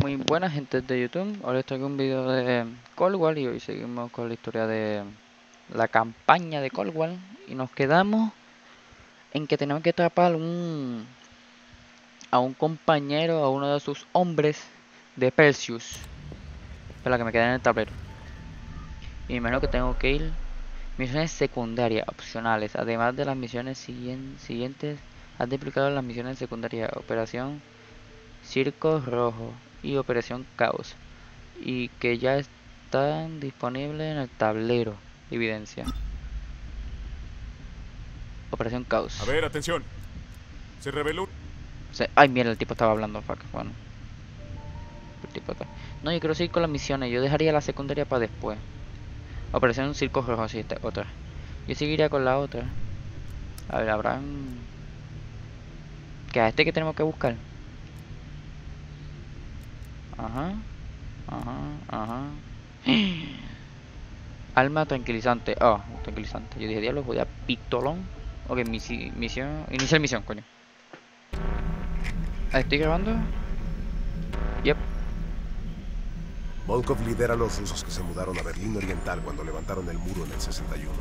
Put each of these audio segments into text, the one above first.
Muy buenas gente de YouTube, hoy les traigo un vídeo de Cold War y hoy seguimos con la historia de la campaña de Cold War y nos quedamos en que tenemos que atrapar un, a un compañero, a uno de sus hombres de Perseus. Para que me quede en el tablero. Y me imagino que tengo que ir. Misiones secundarias opcionales. Además de las misiones siguientes has duplicado las misiones secundarias. Operación Circo Rojo y Operación Caos y que ya están disponibles en el tablero de evidencia. Operación Caos. A ver, atención. Se reveló. Ay, mira, el tipo estaba hablando, fuck. Bueno. El tipo está... No, yo quiero seguir con las misiones. Yo dejaría la secundaria para después. Operación Circo Rojo, así, esta, otra. Yo seguiría con la otra. A ver, habrán... ¿Qué a este que tenemos que buscar? Ajá. Ajá, ajá. Alma tranquilizante. Ah, tranquilizante. Yo dije, diablo, voy a pistolón. Ok, misi misión. Iniciar misión, coño. ¿Estoy grabando? Yep. Volkov lidera a los rusos que se mudaron a Berlín Oriental cuando levantaron el muro en el 61.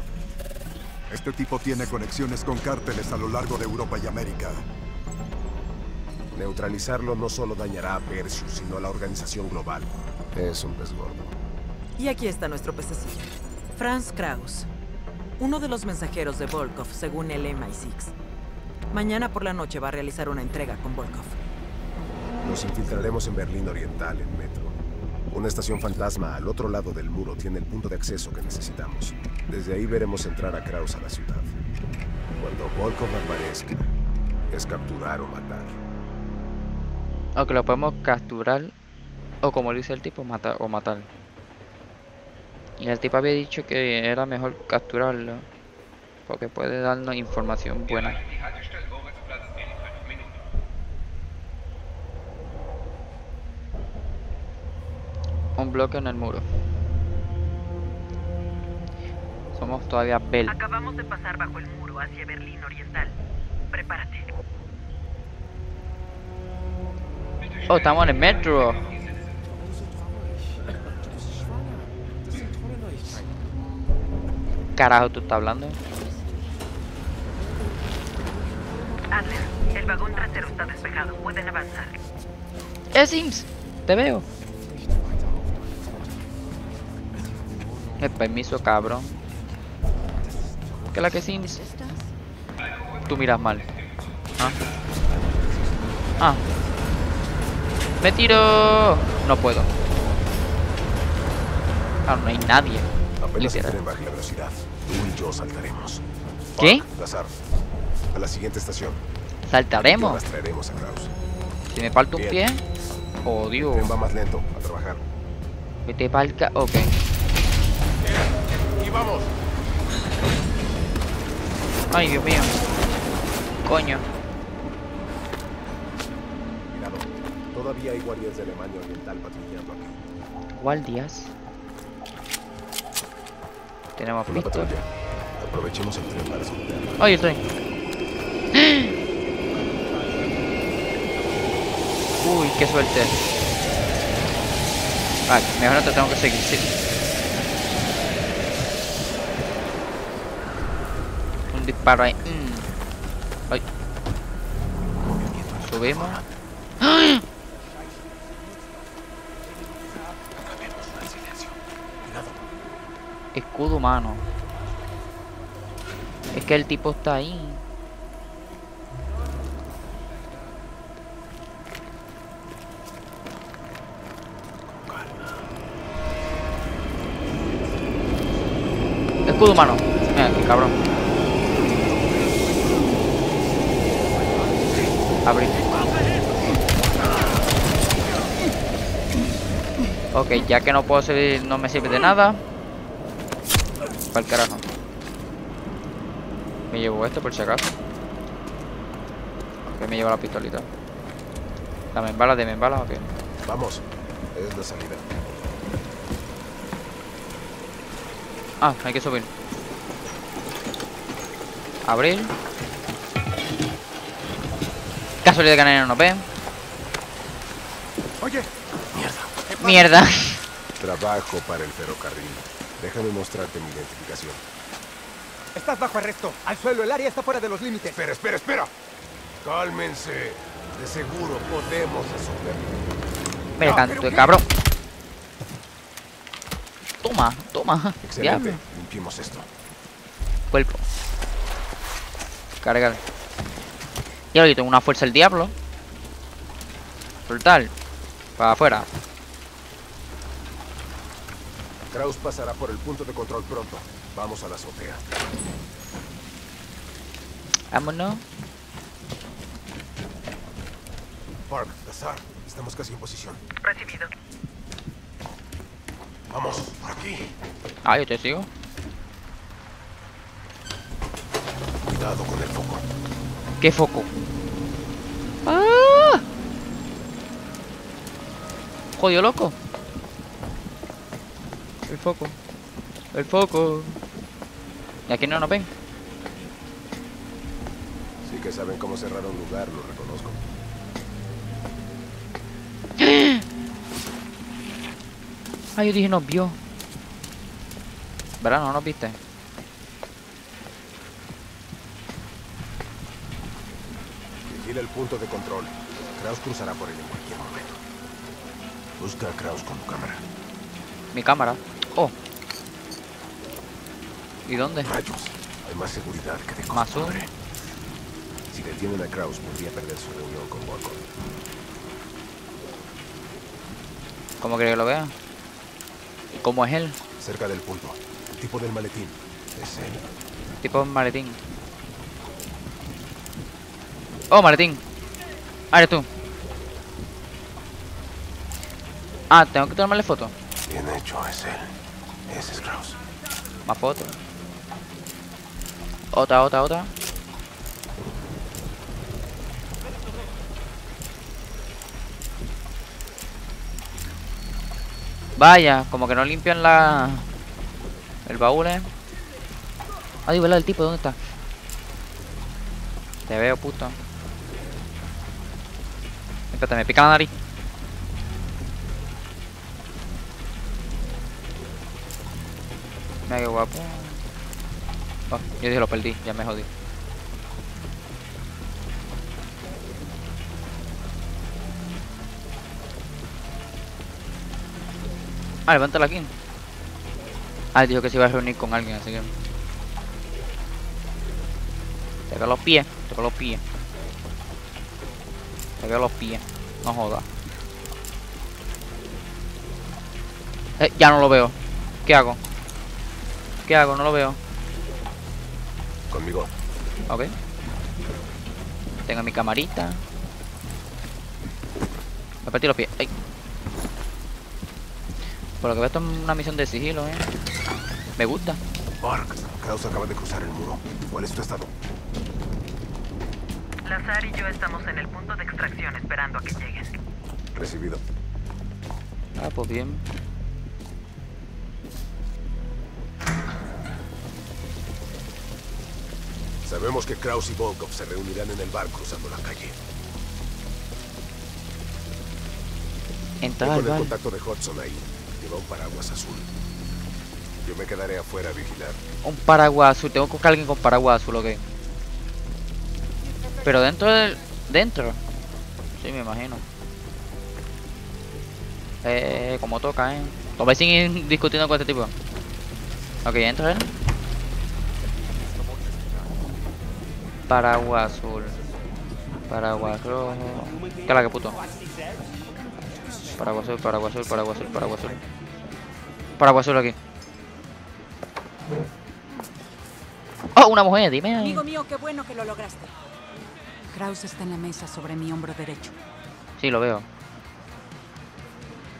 Este tipo tiene conexiones con cárteles a lo largo de Europa y América. Neutralizarlo no solo dañará a Perseus, sino a la organización global. Es un pez gordo. Y aquí está nuestro pececillo. Franz Kraus. Uno de los mensajeros de Volkov, según el MI6. Mañana por la noche va a realizar una entrega con Volkov. Nos infiltraremos en Berlín Oriental, en metro. Una estación fantasma al otro lado del muro tiene el punto de acceso que necesitamos. Desde ahí veremos entrar a Kraus a la ciudad. Cuando Volkov aparezca, es capturar o matar. O que lo podemos capturar. O como dice el tipo, matar o matar. Y el tipo había dicho que era mejor capturarlo. Porque puede darnos información buena. Un bloque en el muro. Somos todavía Bell. Acabamos de pasar bajo el muro hacia Berlín Oriental. Prepárate. Oh, estamos en el metro. Carajo, tú estás hablando. Adler, el vagón trasero está despejado. Pueden avanzar. ¡Eh, Sims! Te veo. El permiso, cabrón. ¿Qué es la que Sims? Tú miras mal. Ah. Ah. ¡Me tiro! No puedo. Ah, no hay nadie. Apenas en baja velocidad. Tú y yo saltaremos. ¿Qué? Lazar, a la siguiente estación. ¿Saltaremos? traeremos a Kraus. Si me falta un pie. Oh, Dios. va más lento, a trabajar. Vete palca. Ok. Bien. Y vamos. Ay, Dios mío. Coño. Todavía hay guardias de Alemania Oriental patrullando aquí. ¿Guardias? Tenemos pisto. Aprovechemos el tren para sortear. ¡Ay, tren! Uy, qué suerte. Vale, mejor no te tengo que seguir, sí. Un disparo ahí. Mm. Ay. Subimos. ¡Ay! Escudo humano. Es que el tipo está ahí. Escudo humano. Mira, qué cabrón. Abrir. Ok, ya que no puedo servir, no me sirve de nada el carajo. Me llevo esto por si acaso. Que me llevo la pistolita. Dame en balas, dame en balas, ok. Vamos, es la salida. Ah, hay que subir. Abrir. Casualidad de que nadie no nos ve. Oye, Mierda. Trabajo para el ferrocarril. Déjame mostrarte mi identificación. Estás bajo arresto. Al suelo, el área está fuera de los límites. Espera, espera, espera. Cálmense. De seguro podemos resolverlo. Me canto de cabrón. Toma, toma. Excelente. Diablo. Limpiemos esto. Cuerpo. Cargar. Y ahora yo tengo una fuerza el diablo. Soltar. Para afuera. Kraus pasará por el punto de control pronto. Vamos a la azotea. Vámonos. Park, Lazar, estamos casi en posición. Recibido. Vamos, por aquí. Ah, yo te sigo. Cuidado con el foco. ¿Qué foco? ¡Ah! Jodido loco. El foco. El foco. ¿Y aquí no nos ven? Sí que saben cómo cerrar un lugar, lo reconozco. Ah, yo dije nos vio. ¿Verdad? No nos viste. Vigila el punto de control. Kraus cruzará por él en cualquier momento. Busca a Kraus con tu cámara. Mi cámara. Oh. ¿Y dónde? Rayos, hay más seguridad que de Más uno. Si detienen a Kraus, podría perder su reunión con Volkov. ¿Cómo quiere que lo vea? ¿Y cómo es él? Cerca del punto. El tipo del maletín. Es él. Tipo maletín. Oh, maletín. Ah, eres tú. Ah, tengo que tomarle foto. Bien hecho, es él. Es Kraus. Más fotos. Otra, otra, otra. Vaya, como que no limpian la... El baúl, eh. Ay, ¿verdad? El tipo, ¿dónde está? Te veo, puto. Espérate, me pica la nariz. Mira qué guapo. Oh, yo dije lo perdí, ya me jodí. Ah, levántala aquí. Ah, dijo que se iba a reunir con alguien, así que. Veo los pies, veo los pies. Veo los pies, no jodas. Eh, ya no lo veo. ¿Qué hago? ¿Qué hago? No lo veo. Conmigo. Ok. Tengo mi camarita. Me partí los pies. Ay. Por lo que veo esto es una misión de sigilo, eh. Me gusta. Mark, Kraus acaba de cruzar el muro. ¿Cuál es tu estado? Lazar y yo estamos en el punto de extracción esperando a que lleguen. Recibido. Ah, pues bien. Sabemos que Kraus y Volkov se reunirán en el bar cruzando la calle. Tengo al el contacto de Hudson ahí. Lleva un paraguas azul. Yo me quedaré afuera a vigilar. Un paraguas azul. Tengo que buscar a alguien con paraguas azul, ok. Pero dentro del... Dentro. Sí, me imagino. Eh, como toca, eh. Lo vais sin discutiendo con este tipo. Ok, entra él. Paraguas azul. Paraguas rojo. ¿Qué la que puto? Paraguas azul, paraguas azul, paraguas azul, paraguas azul. Paraguas azul aquí. Oh, una mujer, dime. Amigo mío, qué bueno que lo lograste. Kraus está en la mesa sobre mi hombro derecho. Sí, lo veo.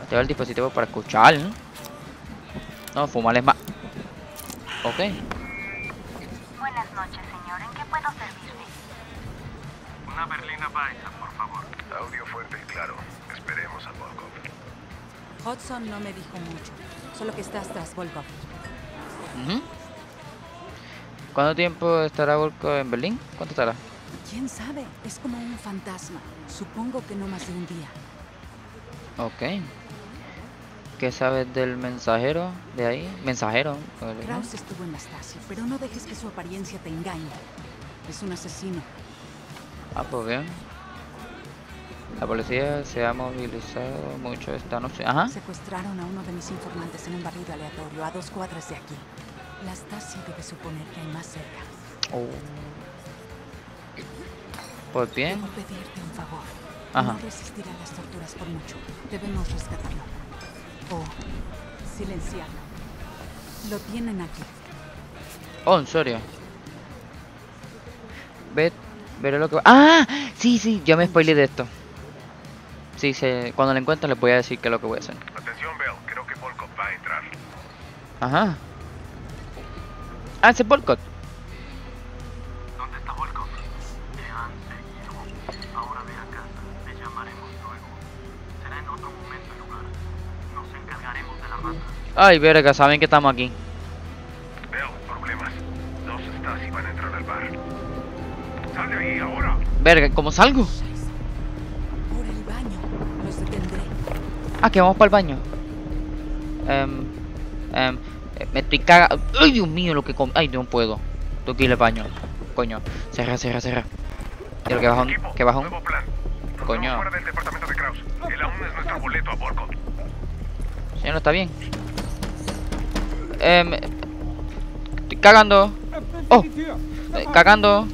Tengo el dispositivo para escuchar. ¿no? No, fumar es más. Ok. Una berlina paisa, por favor. Audio fuerte y claro. Esperemos a Volkov. Hudson no me dijo mucho, solo que estás tras Volkov. ¿Cuánto tiempo estará Volko en Berlín? ¿Cuánto estará? ¿Quién sabe? Es como un fantasma. Supongo que no más de un día. Ok. ¿Qué sabes del mensajero de ahí? Mensajero. Kraus estuvo en la Stasi, pero no dejes que su apariencia te engañe. Es un asesino. Ah, pues bien. La policía se ha movilizado mucho esta noche. Ajá. Secuestraron a uno de mis informantes en un barrido aleatorio a dos cuadras de aquí. La Stasi debe suponer que hay más cerca. Oh. Pues bien. Debo pedirte un favor. Ajá. No resistirá las torturas por mucho. Debemos rescatarlo. O silenciarlo. Lo tienen aquí. Oh, en serio. Ve, veré lo que va. ¡Ah! Sí, sí, yo me spoilé de esto. Sí, se, cuando lo encuentre les voy a decir qué es lo que voy a hacer. Atención, Bell. Creo que Volkov va a entrar. Ajá. Ah, ese es Volcott. ¿Dónde está Volkov? Te han seguido. Ahora ve a casa. Te llamaremos luego. Será en otro momento y lugar. Nos encargaremos de la rata. Ay, verga, saben que estamos aquí. Verga, ¿cómo salgo? Por el baño. Los detendré. Ah, que vamos para el baño. Em, em, eh, me estoy cagando. Ay, Dios mío, lo que com... Ay, no puedo. Tengo que ir al baño. Coño. Cerra, cerra, cerra. Quiero que bajón. Que bajón. Coño. vemos fuera del departamento de Kraus. Él aún es nuestro boleto a Volkov. Señor, no está bien. Em, estoy cagando. Oh, eh, cagando.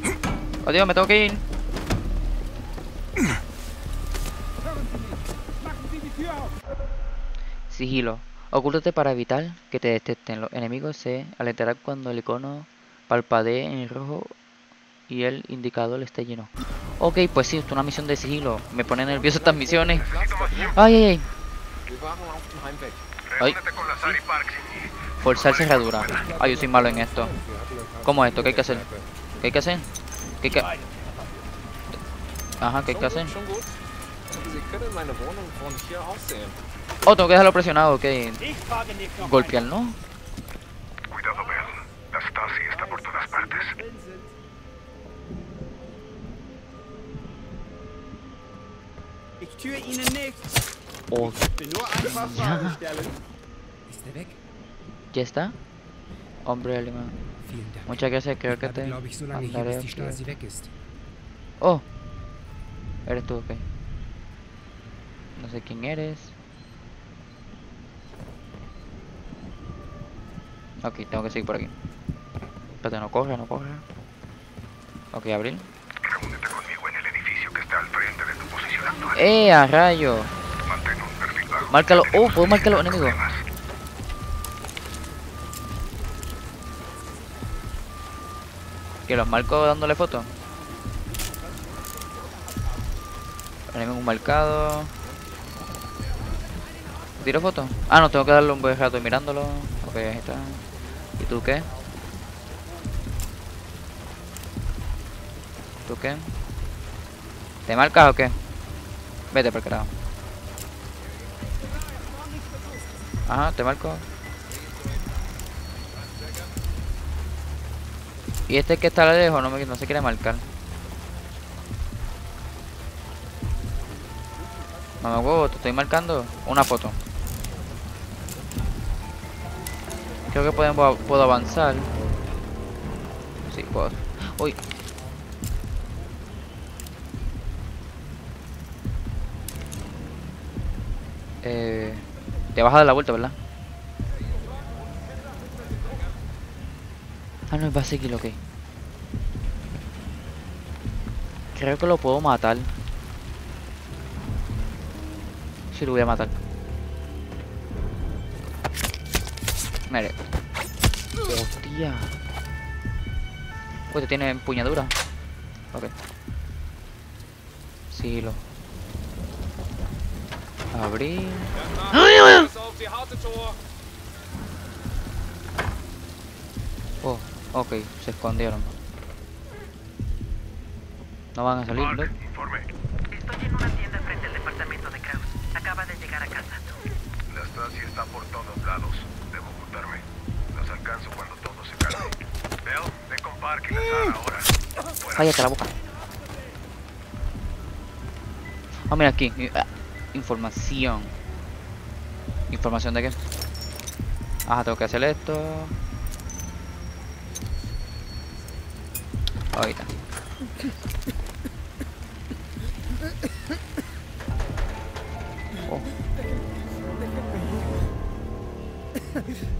Adiós, me tengo que ir. Sigilo. Ocúltate para evitar que te detecten. Los enemigos se alentarán cuando el icono palpadee en rojo y el indicador esté lleno. Ok, pues sí, es una misión de sigilo. Me pone nervioso estas misiones. Ay, ay, ay. Ay. Forzar cerradura. Ay, yo soy malo en esto. ¿Cómo es esto? ¿Qué hay que hacer? ¿Qué hay que hacer? ¿Qué hay que... Ajá, ¿qué hay que hacer? Oh, tengo que dejarlo presionado, ok. Golpear, ¿no? Cuidado, Bell. La Stasi está por todas partes. Oh, stellen. Ist er weg? ¿ya está? Hombre alemán. Muchas gracias, creo que te mandaré. Oh. Eres tú, ok. No sé quién eres. Ok, tengo que seguir por aquí. Espérate, no corre, no corre. Ok, abrir. Reúnete conmigo en el edificio que está al frente de tu posición actual. ¡Eh, a rayo! Mantén un perfil bajo. Márcalo. Oh, puedo marcar los enemigos. Problemas. Que los marco dándole foto. Enemigo marcado. ¿Tiro foto? Ah, no, tengo que darle un buen rato mirándolo. Ok, ahí está. ¿Y tú qué? ¿Tú qué? ¿Te marcas o qué? Vete por carajo. Ajá, te marco. Y este que está lejos no, me, no se quiere marcar. Mamá huevo, te estoy marcando una foto. Creo que podemos, puedo avanzar. Sí, puedo. Uy. Eh, te vas a la vuelta, ¿verdad? Ah, no, es Basekil, ok. Creo que lo puedo matar. Sí, lo voy a matar. Mire. Hostia. Pues tiene empuñadura. Ok. Sigilo. Abrir. Oh, ok, se escondieron. No van a salir, ¿no? Mark, informe. Estoy en una tienda frente al departamento de Kraus. Acaba de llegar a casa. La Stasi está por todos lados. Debo ocultarme. Los alcanzo cuando todo se calme. Bell, ve con Park y Lazar ahora. Fuera. Cállate la boca. Ah, mira aquí. y- ah, información. ¿Información de qué? Ajá, tengo que hacer esto. Ahorita. Oh.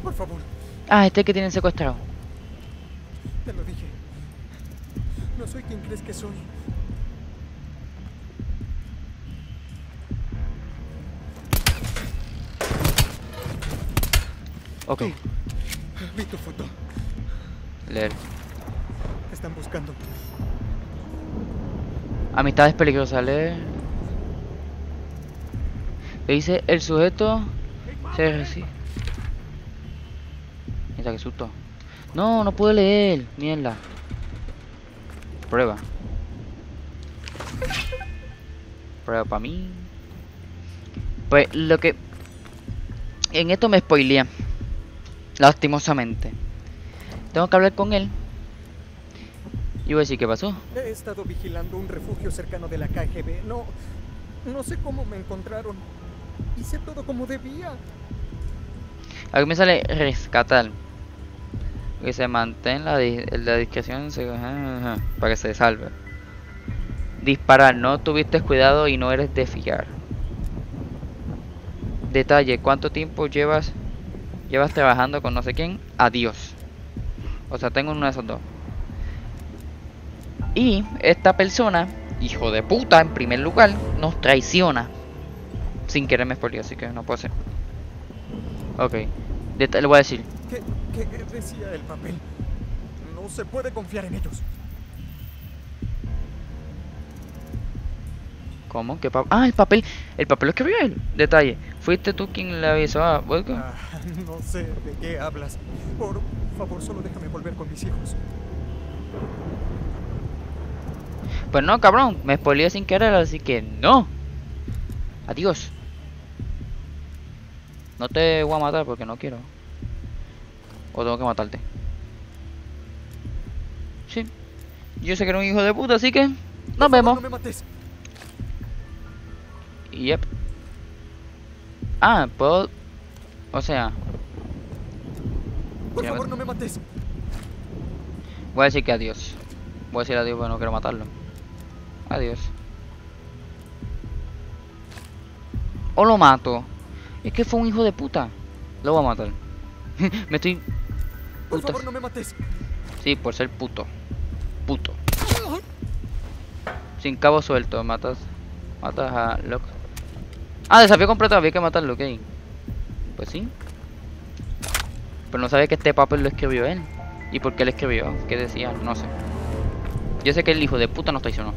Por favor, Ah, este que tienen secuestrado. Te lo dije. No soy quien crees que soy. Ok, Vi tu foto. leer. Te están buscando. Amistades peligrosas, leer. Le dice el sujeto se recibe. Mira qué susto. No, no puedo leer. Mierda. Prueba. Prueba para mí. Pues lo que. En esto me spoileé. Lastimosamente. Tengo que hablar con él. Y voy a decir qué pasó. He estado vigilando un refugio cercano de la KGB. No. No sé cómo me encontraron. Hice todo como debía. Aquí me sale rescatar. Que se mantén la, la discreción para que se salve. Disparar, no tuviste cuidado y no eres de fiar. Detalle, ¿cuánto tiempo llevas llevas trabajando con no sé quién? Adiós. O sea, tengo uno de esos dos. Y esta persona, hijo de puta, en primer lugar, nos traiciona. Sin querer me spoileo, así que no puedo ser. Ok. Le voy a decir. ¿Qué, qué decía el papel? No se puede confiar en ellos. ¿Cómo? ¿Qué papel? Ah, el papel. El papel lo escribió él. Detalle. Fuiste tú quien le avisó a? Ah, no sé de qué hablas. Por favor, solo déjame volver con mis hijos. Pues no, cabrón. Me spoileé sin querer, así que no. Adiós. No te voy a matar porque no quiero. O tengo que matarte. Sí. Yo sé que era un hijo de puta, así que. Nos vemos. No me mates. Yep. Ah, puedo. O sea, Por favor, no me mates. voy a decir que adiós. Voy a decir adiós, pero no quiero matarlo. Adiós. O lo mato. Es que fue un hijo de puta. Lo voy a matar. Me estoy. Por favor, no me mates. Sí, por ser puto. Puto. Sin cabo suelto, matas. Matas a Locke. Ah, desafío completo, había que matarlo, ok. Pues sí. Pero no sabía que este papel lo escribió él. ¿Y por qué lo escribió? ¿Qué decía? No sé. Yo sé que el hijo de puta nos traicionó.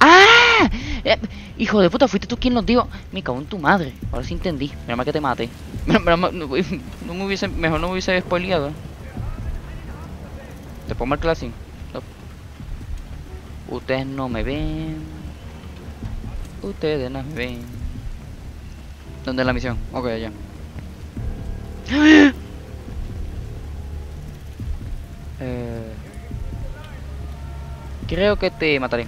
¡Ah! Eh, hijo de puta, fuiste tú quien nos dijo. Me cago en tu madre. Ahora sí entendí. Menos mal que te mate. Menos no, no me hubiese, mejor no me hubiese spoileado. ¿Te marcar así? No. Ustedes no me ven. Ustedes no me ven. ¿Dónde es la misión? Ok, allá. Eh, creo que te mataré.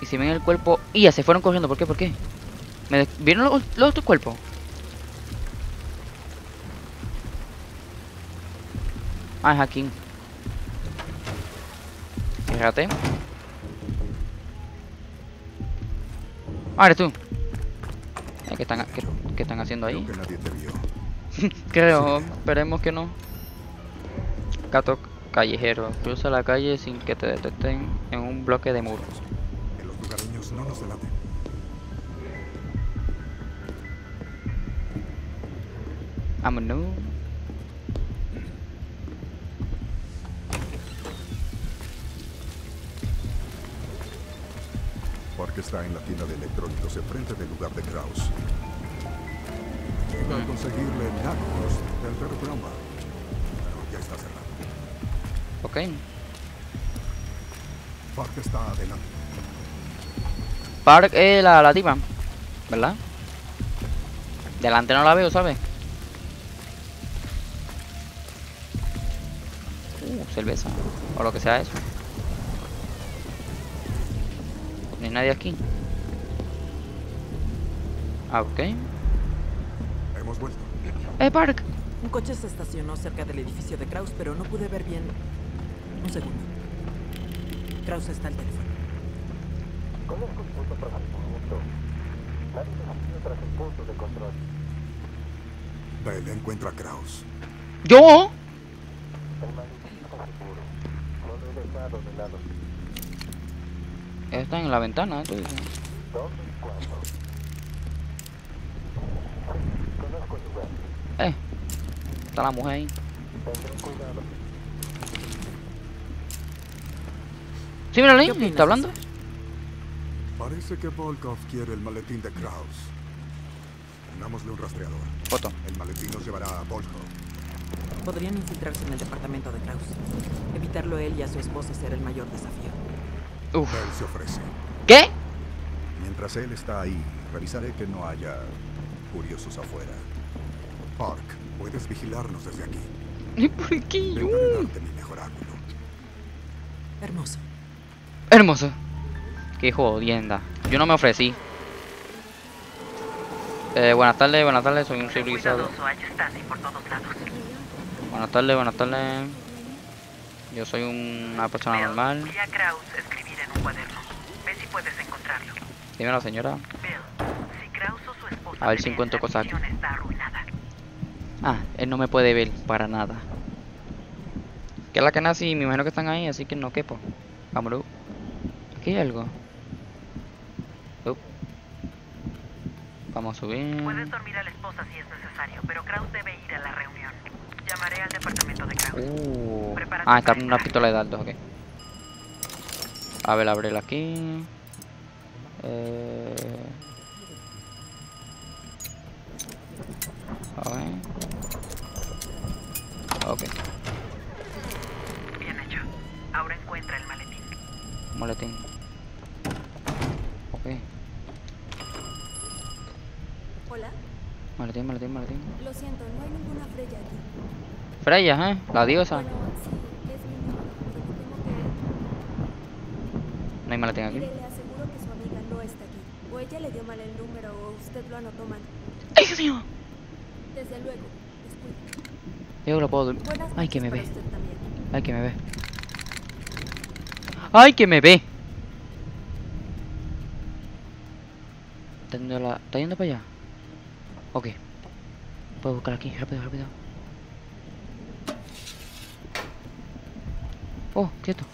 Y si ven el cuerpo... ¡Y ya se fueron corriendo! ¿Por qué? ¿Por qué? ¿Me ¿Vieron los otros cuerpos? Ah, es aquí. Fíjate. Ah, eres tú. Eh, ¿Qué están, qué, qué están haciendo ahí? Creo que nadie te vio. Creo, esperemos que no. Gato callejero. Cruza la calle sin que te detecten en un bloque de muros. Que los lugareños no nos delaten. Vámonos. Está en la tienda de electrónicos enfrente del lugar de Kraus. Iba a conseguirle Nacos del perro Bromba. Pero ya está cerrado. Ok. Park está adelante. Park es la, la tipa. ¿Verdad? Delante no la veo, ¿sabes? Uh, cerveza. O lo que sea eso. Hay nadie aquí. Ah, ok. Hemos vuelto. ¡Eh, Park! Un coche se estacionó cerca del edificio de Kraus, pero no pude ver bien. Un segundo. Kraus está al teléfono. Conozco el punto de abastecimiento. Nadie se tras el punto de control. Bell encuentra a Kraus. ¿Yo? El está seguro. No lo he dejado de lado. Está en la ventana, tú dices. El lugar. Eh. Está la mujer ahí. Sí, ¿Qué opinas, está hablando. Parece que Volkov quiere el maletín de Kraus. Pongámosle un rastreador. Foto. El maletín nos llevará a Volkov. Podrían infiltrarse en el departamento de Kraus. Evitarlo a él y a su esposa será el mayor desafío. Uf. Se ofrece. ¿Qué? Mientras él está ahí, revisaré que no haya curiosos afuera. Park, puedes vigilarnos desde aquí. ¿Y por qué yo? Mi mejor ángulo. Hermoso. Hermoso. Qué jodienda. Yo no me ofrecí. Eh, buenas tardes, buenas tardes, soy un civilizado. Buenas tardes, buenas tardes. Yo soy una persona normal. Vi a Kraus escribir en un cuaderno. Ve si puedes encontrarlo. Dímelo, señora. A ver si encuentro cosas aquí. Ah, él no me puede ver para nada. Que es la que nací, me imagino que están ahí, así que no quepo. Vámonos. Aquí hay algo. Up. Vamos a subir. Puedes dormir a la esposa si es necesario, pero Kraus debe ir a la reunión. Llamaré al departamento de Kraus. Uh. Ah, está una pistola de dardos, ok. A ver, ábrela aquí. Eh... A ver. Ok, Bien hecho. Ahora encuentra el maletín. maletín. Ok, Hola, maletín, maletín, maletín. lo siento, no hay ninguna Freya aquí. Freya, ¿eh? La diosa. Bueno, sí, es mi No hay maletín aquí. Mire, le aseguro que su amiga no está aquí. O ella le dio mal el número o usted lo anotó mal. ¡Ay, Dios mío! Desde luego, descuide. Yo lo puedo... Ay, que me ve. Ay, que me ve. ¡Ay, que me ve! ¿Está yendo, la... ¿Está yendo para allá? Ok. Puedo buscar aquí, rápido, rápido. Oh, quieto.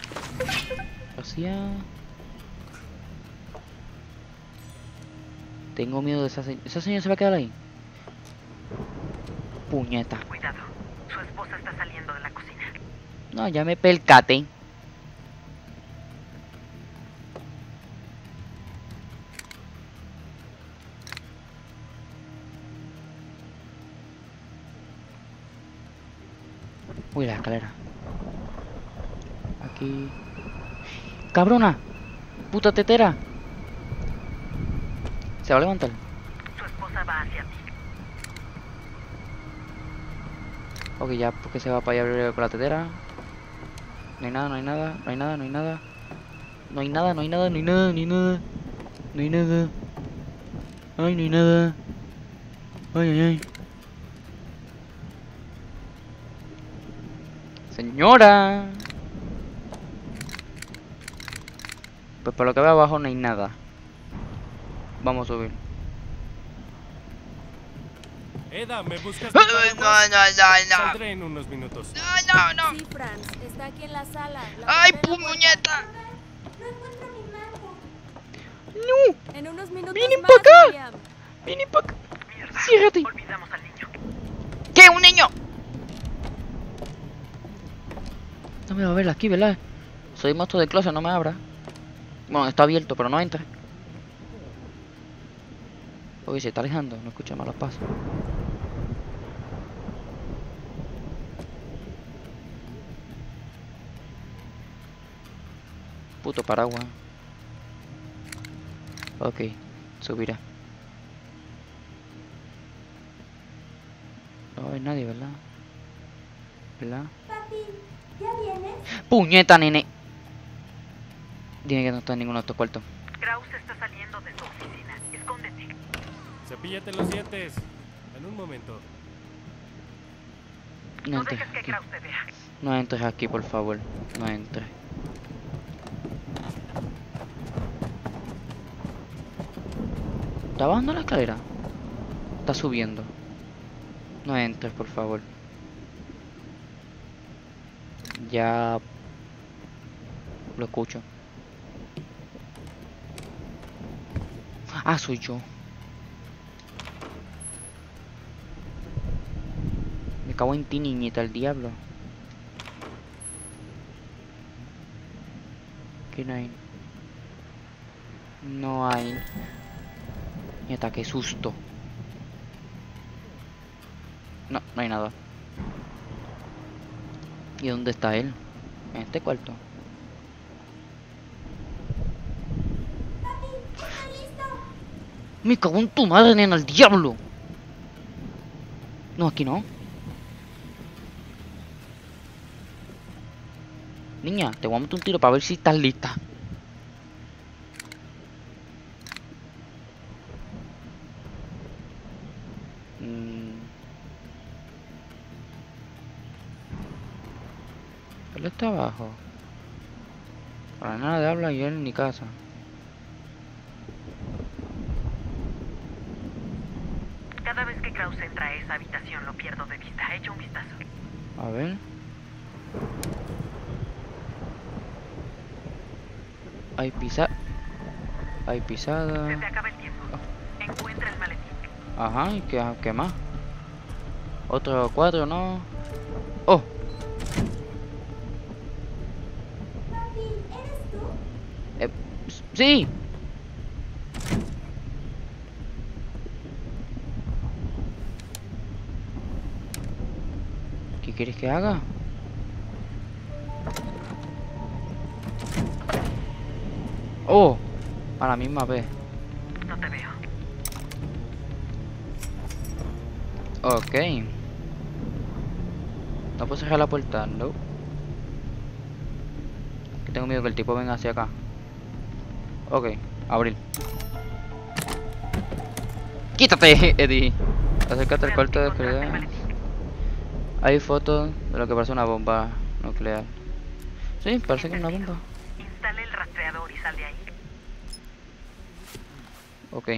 Gracias. Tengo miedo de esa señora. ¿Esa señora se va a quedar ahí? Puñeta. Cuidado. Su esposa está saliendo de la cocina. No, ya me percaté. Uy, la escalera. Aquí. ¡Cabrona! ¡Puta tetera! ¿Se va a levantar? Su esposa va hacia ti. Ok, ya, porque se va para allá con la tetera. No hay nada, no hay nada, no hay nada, no hay nada. No hay nada, no hay nada, no hay nada, no hay nada. No hay nada. Ay, no hay nada. Ay, ay, ay. Señora. Pues por lo que veo abajo no hay nada. Vamos a subir. Eda, ¿me buscas? No, no, no, no, no. Saldré en unos minutos. No, no. Sí, Franz, está aquí en la sala. La ¡Ay, puñeta! No encuentro mi mango. ¡No! En unos minutos ¡Vienen más, pa' acá! William. ¡Viene para acá! Mierda. ¡Ciérrate! Olvidamos al niño. ¿Qué? ¿Un niño? No me va a ver aquí, ¿verdad? Soy monstruo de closet, no me abra. Bueno, está abierto, pero no entra. Oye, se está alejando, no escucha malos pasos. Puto paraguas. Ok, subirá. No haber nadie, ¿verdad? ¿Verdad? Papi, ¿ya vienes? ¡Puñeta, nene! Dime que no está en ninguno de estos cuartos. Kraus está saliendo de su oficina. Escóndete. Cepíllate los dientes. En un momento. No entres dejes que aquí. No entres aquí, por favor. No entres. ¿Está bajando la escalera? Está subiendo. No entres, por favor. Ya... Lo escucho. Ah, soy yo. Me cago en ti, niñita, el diablo. ¿Qué no hay? No hay. Nieta, qué susto. No, no hay nada. ¿Y dónde está él? En este cuarto. Me cago en tu madre, nena, el diablo. No, aquí no. Niña, te voy a meter un tiro para ver si estás lista. Mm. Él está abajo. Para nada de habla y él en mi casa. Cada vez que Kraus entra a esa habitación lo pierdo de vista. Echa un vistazo. A ver. Hay pisa... Hay pisada. Se te acaba el tiempo. Encuentra el maletín. Ajá, ¿y qué, qué más? Otro cuatro, ¿no? ¡Oh! Eh, s- ¡Sí! ¿Qué quieres que haga? ¡Oh! A la misma vez. No te veo. Ok. No puedo cerrar la puerta, no. Que tengo miedo que el tipo venga hacia acá. Ok, abrir. ¡Quítate, Eddie! Acércate al cuarto de seguridad. Hay fotos de lo que parece una bomba nuclear. Sí, parece que es una bomba. Instala el rastreador y sal de ahí. Ok.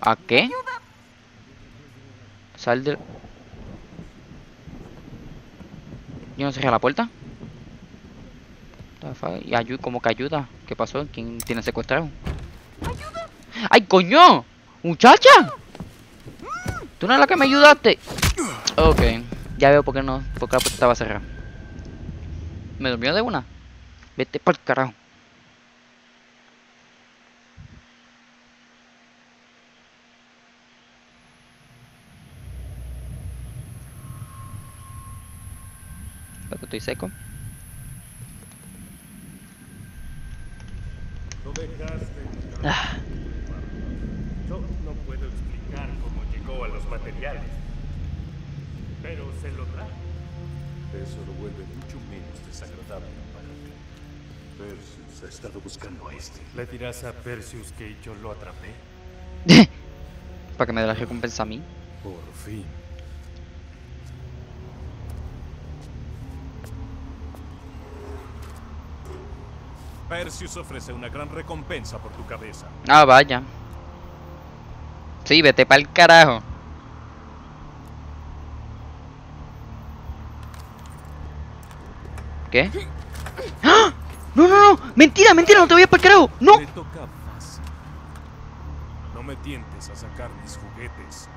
¿A qué? Sal del... Yo no cerré la puerta. Y ayu ¿cómo que ayuda? ¿Qué pasó? ¿Quién tiene secuestrado? ¡Ay, coño! ¡Muchacha! ¿Tú no eres la que me ayudaste? Ok. Ya veo por qué no, por qué la puerta estaba cerrada. ¿Me durmió de una? Vete para el carajo. Porque estoy seco. Lo dejaste. Ah. Yo no puedo explicar cómo llegó a los materiales. Pero se lo trajo. Eso lo vuelve mucho menos desagradable para ti. Perseus ha estado buscando a este. ¿Le dirás a Perseus que yo lo atrapé? Para que me dé la recompensa a mí. Por fin. Perseus ofrece una gran recompensa por tu cabeza. Ah, vaya. Sí, vete para el carajo. ¿Qué? ¡Ah! No, no, no. Mentira, mentira, no te vayas para el carajo. No. Me toca fácil. No me tientes a sacar mis juguetes.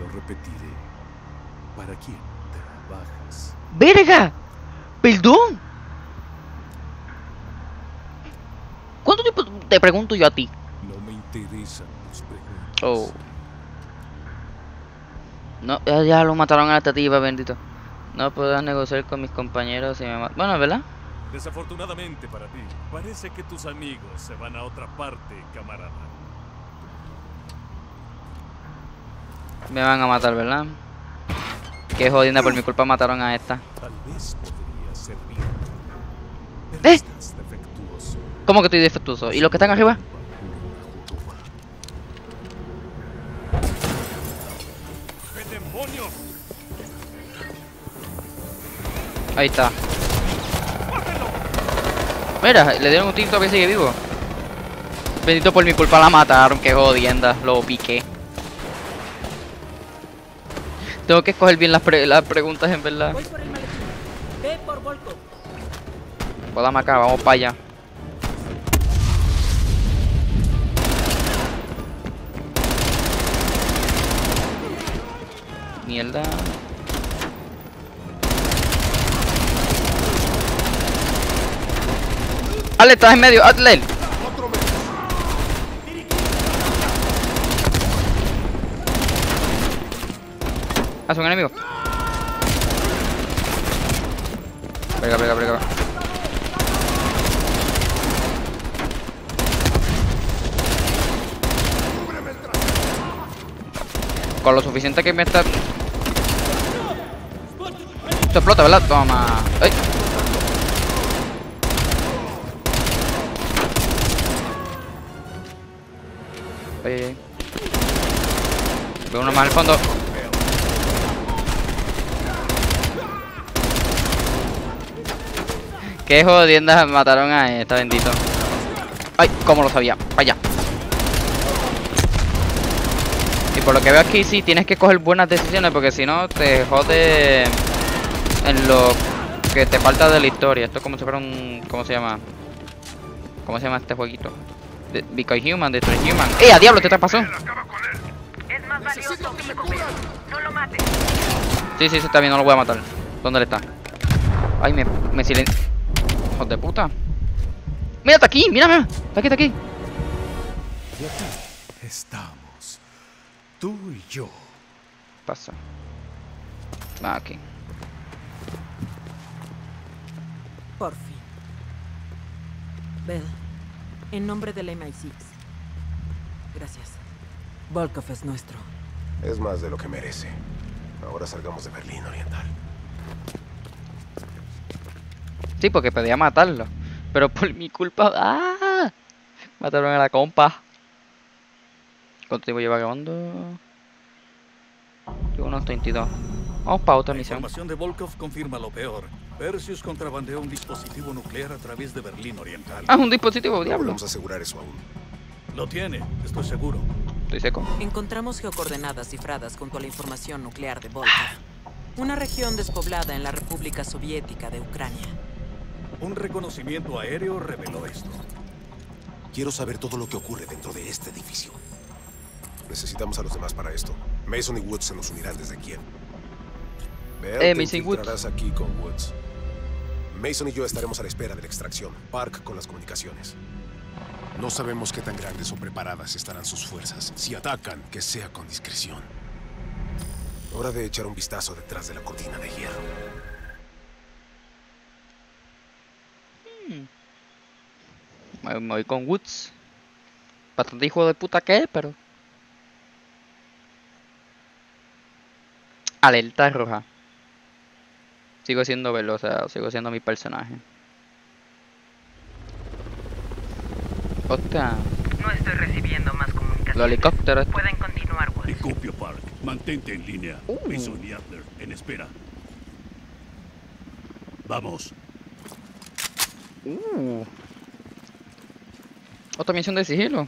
Lo repetiré. ¿Para quién trabajas? Verga. Perdón. ¿Cuánto tiempo te pregunto yo a ti? No me interesan tus preguntas. Oh. No, ya, ya lo mataron a la tativa, bendito. No puedo negociar con mis compañeros y me matan. Bueno, ¿verdad? Desafortunadamente para ti, parece que tus amigos se van a otra parte, camarada. Me van a matar, ¿verdad? Qué jodienda, por mi culpa mataron a esta. Tal vez podría servir. ¿Eh? ¿Cómo que estoy defectuoso? ¿Y los que están arriba? Ahí está. Mira, le dieron un tiro que sigue vivo. Bendito por mi culpa la mataron, que jodienda, lo piqué. Tengo que escoger bien las, preguntas en verdad. Voy por el Podamos acá, vamos para allá. Mierda. Ale, estás en medio, hazle. Ah, un enemigo. Venga, venga, venga. Con lo suficiente que me está... Explota, ¿verdad? Toma. Ay. Veo uno más al fondo. Qué jodiendas mataron a esta, bendito. Ay, cómo lo sabía. Vaya. Y por lo que veo aquí, sí, tienes que coger buenas decisiones porque si no te jode en lo que te falta de la historia. Esto es como si fuera un... ¿Cómo se llama? ¿Cómo se llama este jueguito? De, Become Human, Destroy Human. ¡Eh, a diablo! ¿Qué te pasó? Es más valioso vivo, Beth. No lo mates. Sí, sí, sí, está bien, no lo voy a matar. ¿Dónde le está? Ay, me, me silencio. Hijos de puta. Mira, está aquí, mira, mira. Está aquí, está aquí. Y aquí estamos. Tú y yo. Pasa. Va aquí. Por fin. Bell, en nombre del MI6. Gracias. Volkov es nuestro. Es más de lo que merece. Ahora salgamos de Berlín Oriental. Sí, porque podía matarlo. Pero por mi culpa. ¡Ah! Mataron a la compa. ¿Cuánto tiempo lleva grabando? Llevo unos 32. Vamos para otra La misión. información de Volkov confirma lo peor. Perseus contrabandeó un dispositivo nuclear a través de Berlín Oriental. Ah, un dispositivo, diablo. podemos asegurar eso aún. Lo tiene, estoy seguro. Estoy seco. Encontramos geocoordenadas cifradas junto a la información nuclear de Volkov. Una región despoblada en la República Soviética de Ucrania. Un reconocimiento aéreo reveló esto. Quiero saber todo lo que ocurre dentro de este edificio. Necesitamos a los demás para esto. Mason y Woods se nos unirán desde Kiev. Bell, Eh, Mason y Woods. aquí con Woods. Mason y yo estaremos a la espera de la extracción. Park con las comunicaciones. No sabemos qué tan grandes o preparadas estarán sus fuerzas. Si atacan, que sea con discreción. Hora de echar un vistazo detrás de la cortina de hierro. Me, me voy con Woods. Bastante hijo de puta que es, pero. Alerta roja. Sigo siendo sea, sigo siendo mi personaje. Hostia, No estoy recibiendo más los comunicaciones. helicópteros. Pueden continuar, Te copio, Park. Mantente en línea. Mason y Adler, en espera. Vamos. Uh. Otra misión de sigilo.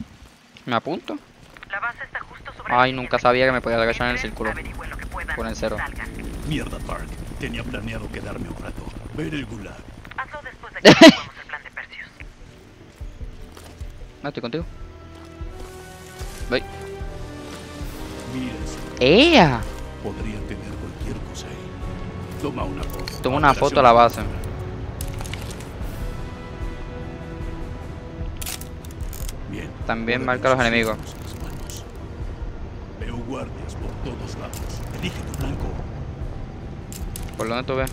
Me apunto. La base está justo sobre Ay, nunca sabía que me podía agachar en el círculo. Con el y cero. Mierda, Park. Tenía planeado quedarme un rato. Ver el gulag. Hazlo después de que el plan de Perseus. No, estoy contigo. Voy. Mira. ¡Ea! Podría tener cualquier cosa ahí. Toma una foto. Toma una foto a la base. Bien. También marca los enemigos. Veo guardias por todos lados. Elige tu blanco. ¿Por dónde tú ves?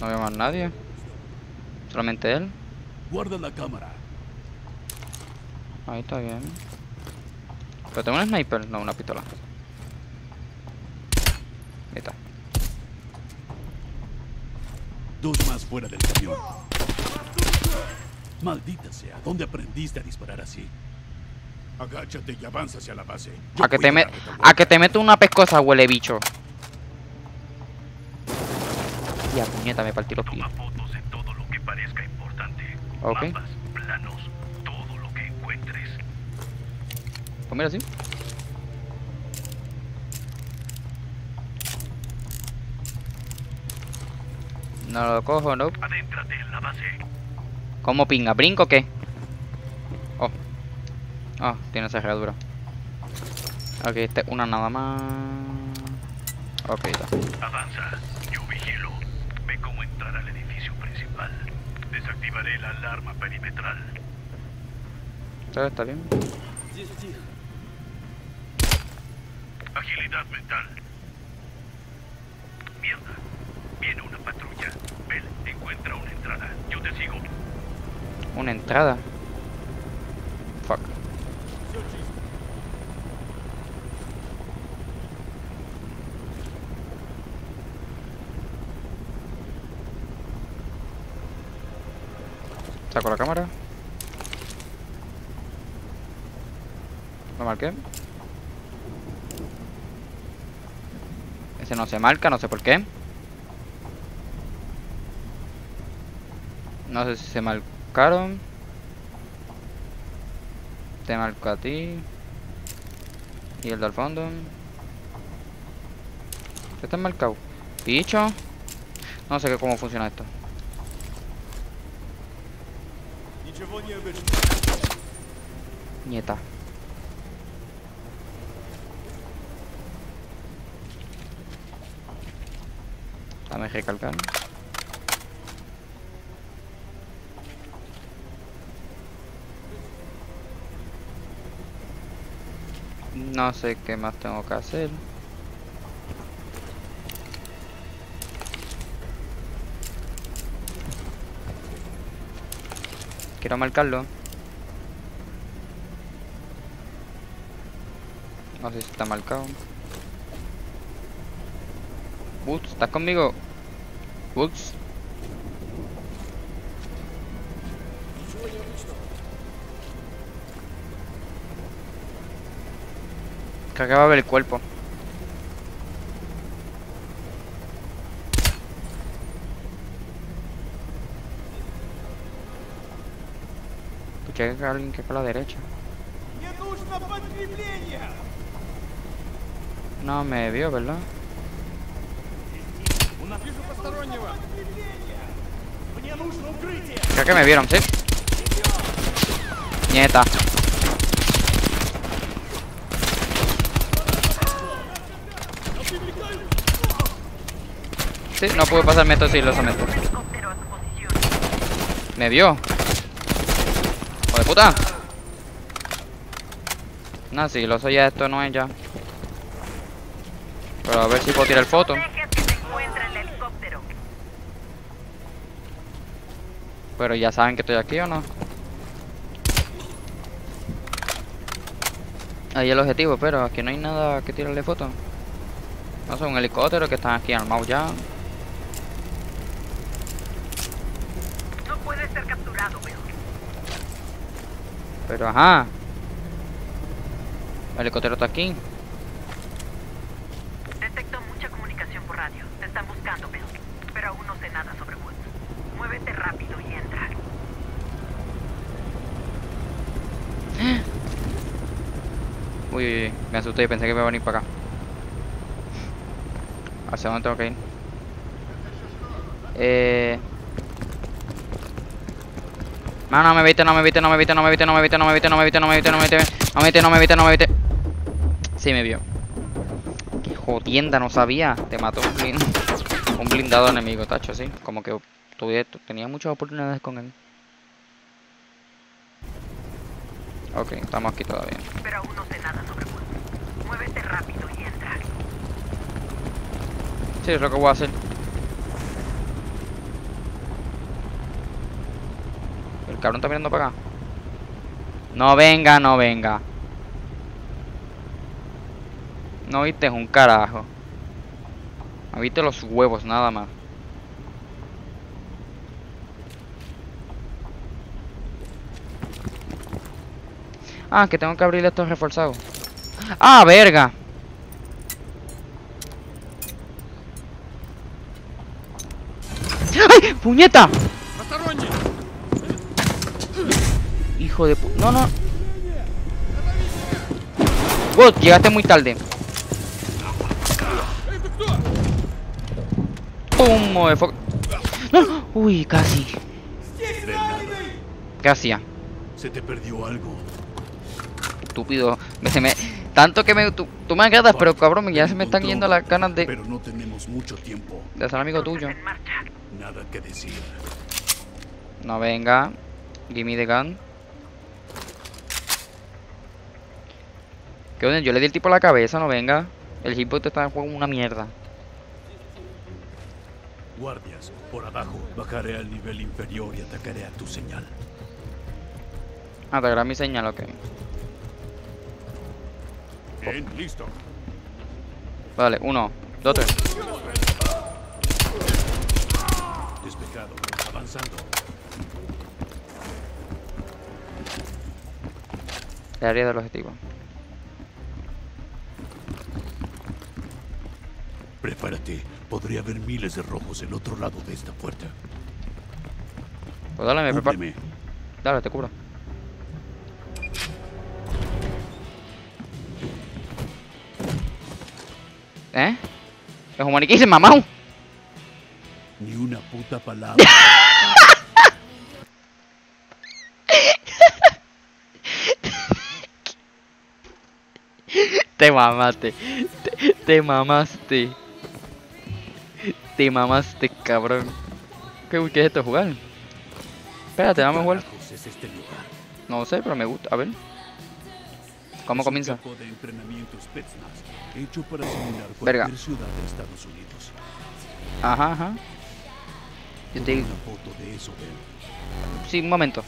No veo más nadie. Solamente él. Guarda la cámara. Ahí está bien. Pero tengo un sniper, no una pistola. Ahí está. Dos más fuera del camión. Maldita sea, ¿dónde aprendiste a disparar así? Agáchate y avanza hacia la base. A que te me a que te meto una pescosa, huele bicho. Ya, puñeta, me partí los pies. fotos de todo lo que parezca importante. Ok. Mapas, planos, todo lo que encuentres. Pues mira, sí. No lo cojo, no. Adéntrate en la base. ¿Cómo pinga? ¿Brinco o qué? Oh. Ah, tiene cerradura. Ok, este una nada más. Ok, ya. Avanza. Yo vigilo. Ve cómo entrar al edificio principal. Desactivaré la alarma perimetral. ¿Todo está bien? Agilidad mental. Mierda. Viene una patrulla. Bell, encuentra una entrada. Yo te sigo. Una entrada. Fuck. Saco la cámara. Lo marqué. Ese no se marca, no sé por qué. No sé si se marcaron. Te marco a ti. Y el del fondo. ¿Qué está marcado? Bicho. No sé cómo funciona esto. Nieta. Dame recalcar. No sé qué más tengo que hacer. Quiero marcarlo. No sé si está marcado. Woods, ¿estás conmigo? Woods. Creo que va a ver el cuerpo. Que alguien que fue a la derecha. No me vio, ¿verdad? Creo que me vieron, ¿sí? Nieta. Sí, no pude pasarme esto sigilosamente. Me vio. ¡Hijo de puta! No, sigiloso ya esto no es ya. Pero a ver si puedo tirar foto. Pero ya saben que estoy aquí o no. Ahí el objetivo, pero aquí no hay nada que tirarle foto. No sé, un helicóptero que están aquí armados ya. No puede ser capturado, Bill. Pero ajá. El helicóptero está aquí. Detecto mucha comunicación por radio. Te están buscando, Bill. Pero aún no sé nada sobre Woods. Muévete rápido y entra. Uy, uy, uy, me asusté y pensé que iba a venir para acá. ¿Hacia dónde tengo que ir? Eh... No, no me viste, no me viste, no me viste, no me viste, no me viste, no me viste, no me viste, no me viste, no me viste, no me viste, no me viste, no me viste. Sí me vio. Qué jodienda, no sabía. Te mató un, blind- un blindado enemigo, tacho, sí. Como que tuve, tenía muchas oportunidades con él. Ok, estamos aquí todavía. Pero aún no sé nada sobre. Muévete rápido y entra. Sí, es lo que voy a hacer. El cabrón está mirando para acá. No venga, no venga. No viste un carajo. No viste los huevos, nada más. Ah, que tengo que abrir estos reforzados. ¡Ah, verga! ¡Ay! ¡Puñeta! Hijo de pu... No, no. Vos, llegaste muy tarde. ¡Pum! motherfucker. ¡No! Uy, casi. ¿Qué hacía? ¿Se te perdió algo? Estúpido. Me, se me... Tanto que me... Tú, tú me agradas, pero cabrón, ya se me están yendo las ganas de... Pero no tenemos mucho tiempo. De ser amigo tuyo. Nada que decir. No venga. Give me the gun. ¿Qué onda? Yo le di el tipo a la cabeza, no venga. El hitbox está en juego una mierda. Guardias, por abajo. Bajaré al nivel inferior y atacaré a tu señal. Atacará mi señal, ok. Bien, listo. Vale, uno, dos, tres. Despejado. Avanzando. El área del objetivo. Prepárate. Podría haber miles de rojos del otro lado de esta puerta. Pues dale, me preparo. Dale, te cubro. ¿Eh? Es un maniquí, mamau. Ni una puta palabra. Te mamaste. Te, te mamaste. Te mamaste, cabrón. ¿Qué, qué es esto? ¿Jugar? Espérate, vamos a jugar. es este? No sé, pero me gusta. A ver. ¿Cómo comienza? de hecho para Verga. cualquier ciudad de Estados Unidos. Ajá, ajá. Yo te Ben. Sí, un momento.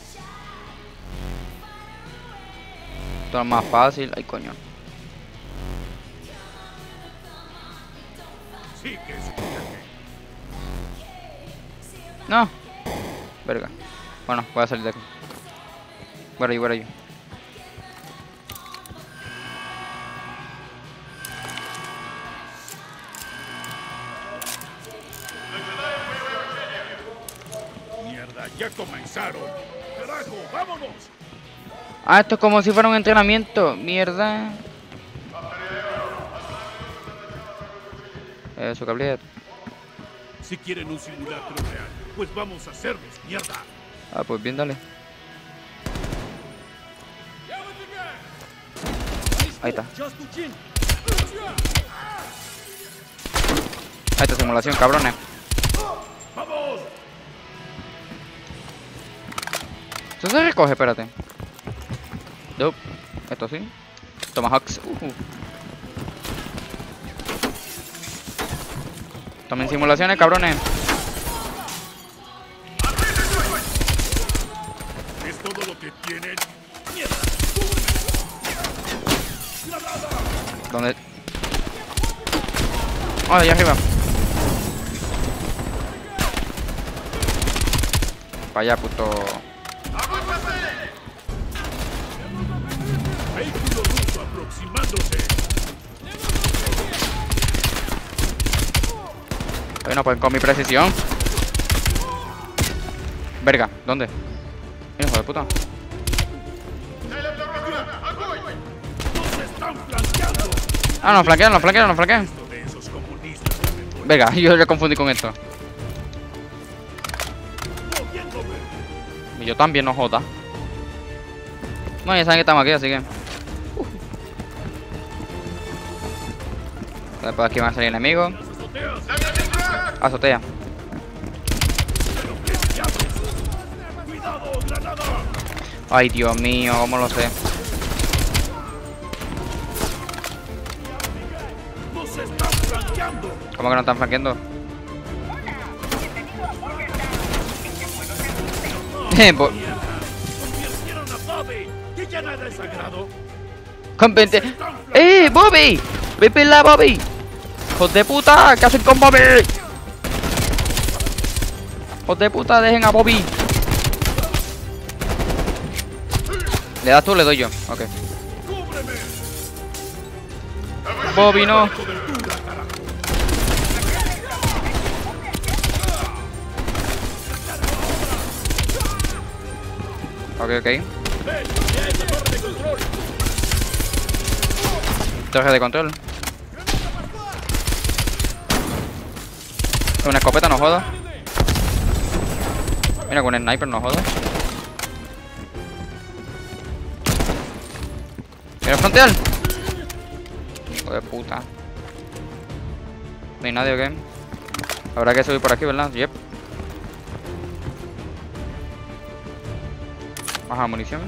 Esto es más fácil. Ay, coño. No. Verga. Bueno, voy a salir de aquí. Where are you, where are you? Mierda, ya comenzaron. Carajo, vámonos. Ah, esto es como si fuera un entrenamiento. Mierda. Eso, cableado. Si quieren un simulacro real, pues vamos a hacerlos, mierda. Ah, pues bien, dale. Ahí está. Ahí está simulación, cabrones. ¡Vamos! Eso se recoge, espérate. Nope. Esto sí. Tomahawks. Uh. Tomen simulaciones, cabrones. ¿Es todo lo que tienen? ¿Dónde? Oh, allá arriba. Para allá, puto. Vehículo aproximándose. Bueno, pues con mi precisión. Verga, ¿dónde? Hijo de puta. Ah, nos flanquean, nos flanquean, nos flanquean. Verga, yo le confundí con esto. Y yo también, no joda. No, ya saben que estamos aquí, así que. Después aquí van a salir enemigos. Azotea. Ay, Dios mío, ¿cómo lo sé? ¿Cómo que no están flanqueando? 20. ¡Eh, Bobby! ¡Ve pela, Bobby! ¡Hijos de puta! ¿Qué hacen con Bobby? ¡Hijos de puta! ¡Dejen a Bobby! ¿Le das tú le doy yo? Ok. Bobby, no. Ok, ok. Torre de control. Con una escopeta no joda. Mira, con el sniper no joda. Mira, frontal. Hijo de puta. No hay nadie, ¿ok? Habrá que subir por aquí, ¿verdad? Yep. Baja munición.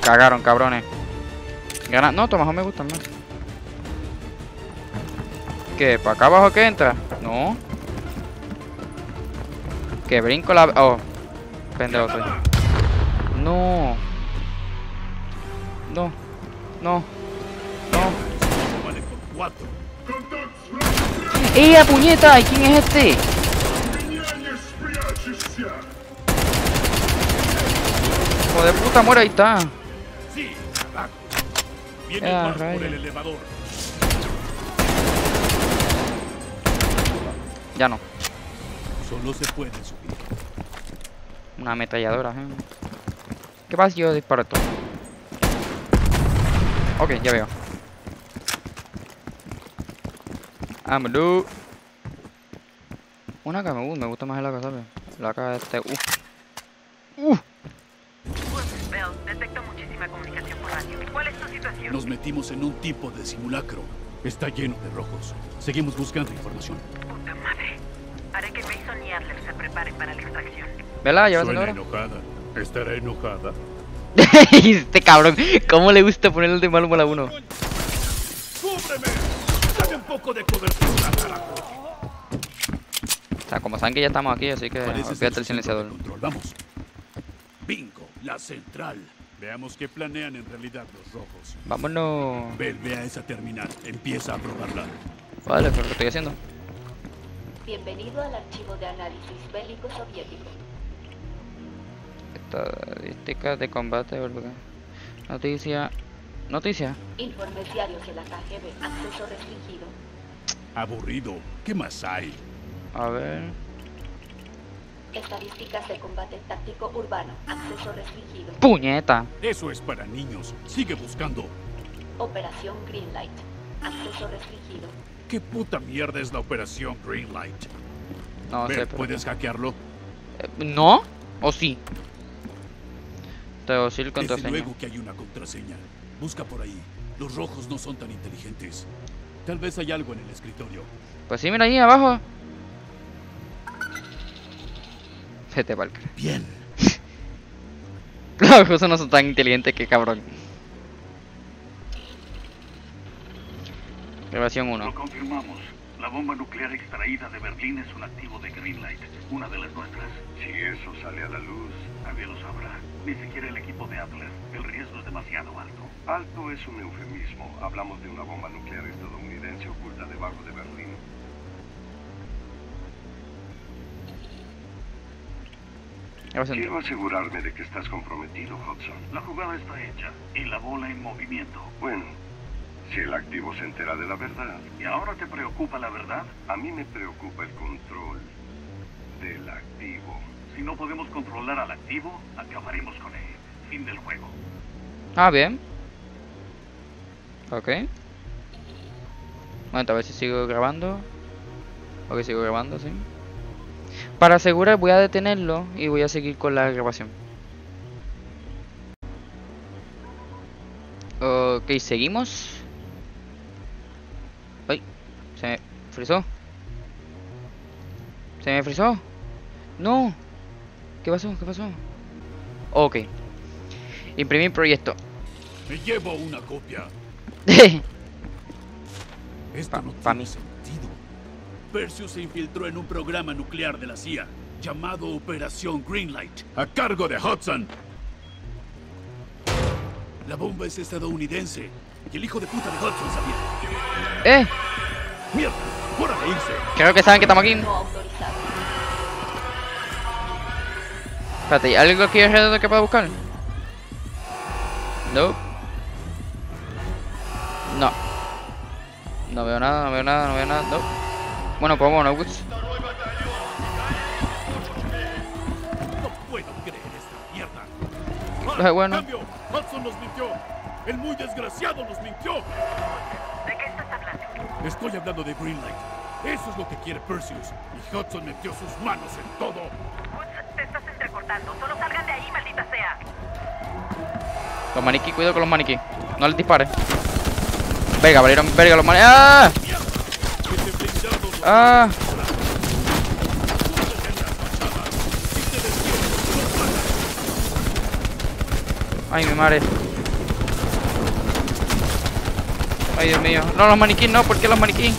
Cagaron, cabrones. Gana. No, Tomahawk me gustan más. ¿Qué? ¿Para acá abajo que entra? No. Que brinco la... Oh. Pendejo soy. No. No. No. No. ¡Ella, puñeta! ¿Y quién es este? Hijo de puta, muere, ahí está. Sí. Viene Ah, más por el elevador. Ya no. Solo se puede subir. Una ametralladora, ¿eh? ¿Qué pasa si yo disparo esto? Ok, ya veo. Vámonos. Una me gusta, me gusta más el AK, ¿sabes? La AK este... Uh. Uh. Bell, detecto muchísima comunicación por radio. ¿Cuál es tu situación? Nos metimos en un tipo de simulacro. Está lleno de rojos. Seguimos buscando información. Puta madre. Haré que Mason y Adler se preparen para la extracción. ¿Verdad? ¿Ya vas a Suena ahora? enojada. ¿Estará enojada? este cabrón, ¿cómo le gusta ponerle de mal humor a uno? ¡Cúbreme! ¡Dame un poco de cobertura, carajo! O sea, como saben que ya estamos aquí, así que olvídate el silenciador. control. Vamos. Bingo, la central. Veamos qué planean en realidad los rojos. Vámonos. Bell, ve a esa terminal. Empieza a probarla. Vale, pero lo estoy haciendo. Bienvenido al archivo de análisis bélico soviético. Estadísticas de combate, ¿verdad? Noticia. Noticia. Informes diarios de la KGB. Acceso restringido. Aburrido. ¿Qué más hay? A ver. Estadísticas de combate táctico urbano. Acceso restringido. ¡Puñeta! Eso es para niños. Sigue buscando. Operación Greenlight. Acceso restringido. ¿Qué puta mierda es la operación Greenlight? No Bell, sé, pero- ¿puedes hackearlo? Eh, ¿No? ¿O sí? Te decir Desde contraseña. luego que hay una contraseña. Busca por ahí. Los rojos no son tan inteligentes. Tal vez hay algo en el escritorio. Pues sí, mira ahí abajo. Vete cara. Bien. Los rusos no son tan inteligentes que cabrón. Grabación 1. Lo confirmamos. La bomba nuclear extraída de Berlín es un activo de Greenlight, una de las nuestras. Si eso sale a la luz, nadie lo sabrá. Ni siquiera el equipo de Adler. El riesgo es demasiado alto. Alto es un eufemismo. Hablamos de una bomba nuclear estadounidense oculta debajo de Berlín. Quiero asegurarme de que estás comprometido, Hudson. La jugada está hecha y la bola en movimiento. Bueno, si el activo se entera de la verdad. ¿Y ahora te preocupa la verdad? A mí me preocupa el control del activo. Si no podemos controlar al activo, acabaremos con él. Fin del juego. Ah, bien. Ok. Bueno, a ver si sigo grabando. Ok, sigo grabando, sí. Para asegurar voy a detenerlo y voy a seguir con la grabación. Ok, seguimos. Se me frizó. Se me frizó. No. ¿Qué pasó? ¿Qué pasó? Ok. Imprimir proyecto. Me llevo una copia. Esto no tiene mí. sentido. Perseus se infiltró en un programa nuclear de la CIA llamado Operación Greenlight, a cargo de Hudson. La bomba es estadounidense y el hijo de puta de Hudson sabía. ¡Eh! ¡Mierda! ¡Hora de irse! Creo que saben que estamos aquí. Espérate, ¿hay algo aquí alrededor que pueda buscar? No. No. No veo nada, no veo nada, no veo nada. No. Bueno, pues bueno, Woods. No puedo creer esta mierda. Bueno. Cambio. Hudson nos mintió. El muy desgraciado nos mintió. Estoy hablando de Greenlight. Eso es lo que quiere Perseus. Y Hudson metió sus manos en todo. Woods, te estás entrecortando. Solo salgan de ahí, maldita sea. Los maniquí, cuidado con los maniquí. No les dispares. Verga, valieron verga los maniquí. ¡Ah! ¡Ah! Ay, mi madre. Ay, Dios mío. No, los maniquí no. ¿Por qué los maniquí?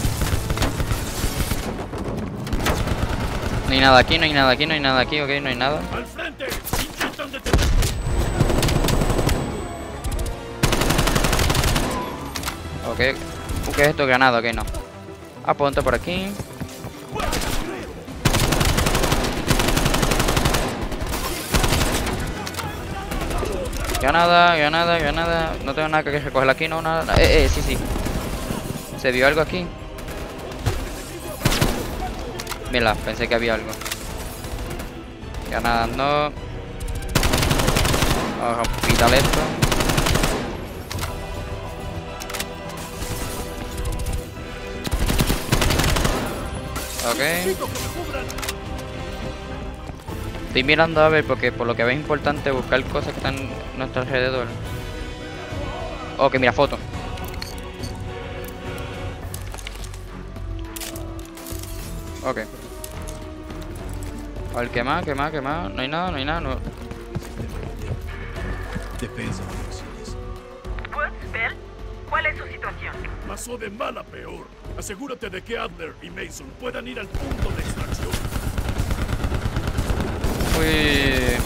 No hay nada aquí, no hay nada aquí, no hay nada aquí, ok, no hay nada. ¡Al frente! ¡Intentan detenernos! Ok. ¿Qué es esto? Granada, ok, no. Ponte por aquí. Granada, granada, granada. No tengo nada que recoger aquí, no, nada. nada. Eh, eh, sí, sí. ¿Se vio algo aquí? Mira, pensé que había algo. Granada, no. Vamos a quitar esto. Ok. Estoy mirando a ver porque por lo que veo es importante buscar cosas que están a nuestro alrededor. Ok, mira, foto. Ok. A ver, ¿qué más? ¿Qué más? ¿Qué más? No hay nada, no hay nada. No. Defensa de misiles. Woods, Bell, ¿cuál es su situación? Pasó de mal a peor. Asegúrate de que Adler y Mason puedan ir al punto de Uy.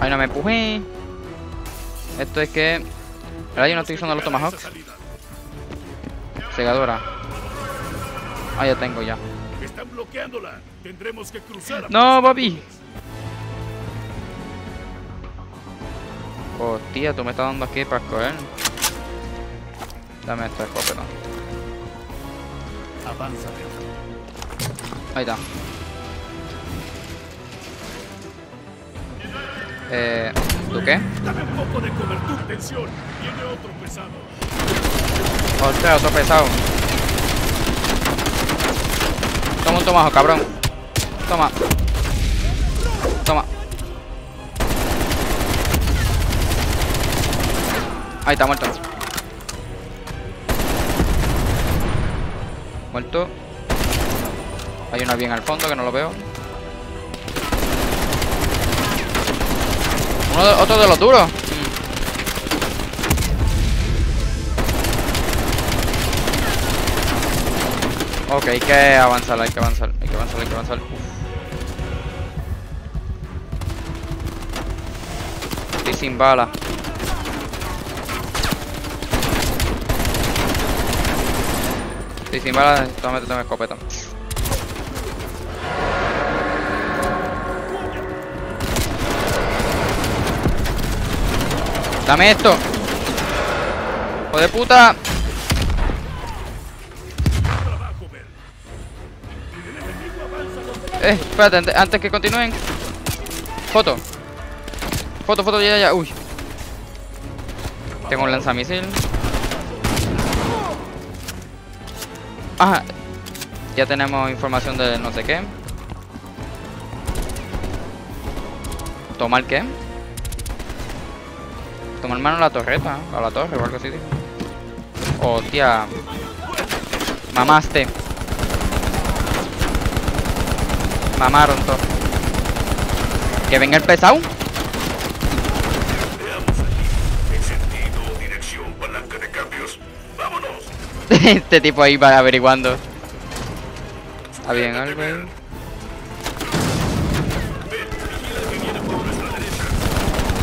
Ay, no me empujé. Esto es que... Ahora yo no estoy usando los Tomahawks. Segadora. Ah, ya tengo ya. Están bloqueándola. Tendremos que cruzar. a No, papi. Hostia, tú me estás dando aquí para escoger. Dame esta escopeta. Avanza. Ahí está. Eh, ¿tú qué? Dame un poco de cobertura. Tensión. Viene otro pesado. Ostras, otro pesado. Toma un tomajo, cabrón. Toma. Toma. Ahí está, muerto. Muerto. Hay una bien al fondo que no lo veo. Uno de- otro de los duros. Ok, hay que avanzar, hay que avanzar, hay que avanzar, hay que avanzar. Uf. Estoy sin bala. Estoy sin bala, toma, toma escopeta. Dame esto. ¡Hijo de puta! Eh, espérate, ante- antes que continúen. Foto. Foto, foto, ya, ya. Uy. Tengo un lanzamisil. Ya tenemos información de no sé qué. ¿Tomar qué? Tomar mano a la torreta, a la torre o algo así. Hostia. Mamaste. Mamaron todo. Que venga el pesado. este tipo ahí para averiguando. ¿Había algo ahí?